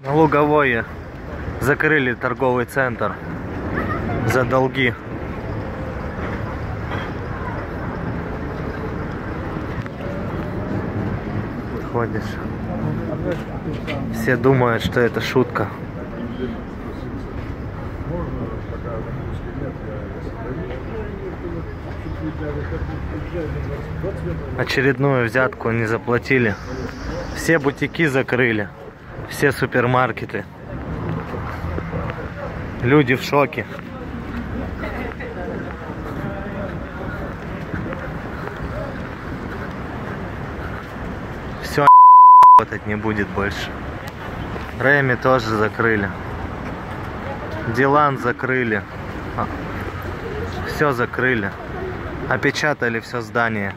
На Луговое закрыли торговый центр за долги. Ходишь. Все думают, что это шутка. Очередную взятку не заплатили. Все бутики закрыли. Все супермаркеты. Люди в шоке. Все работать не будет больше. Рэми тоже закрыли. Дилан закрыли. Все закрыли. Опечатали все здание.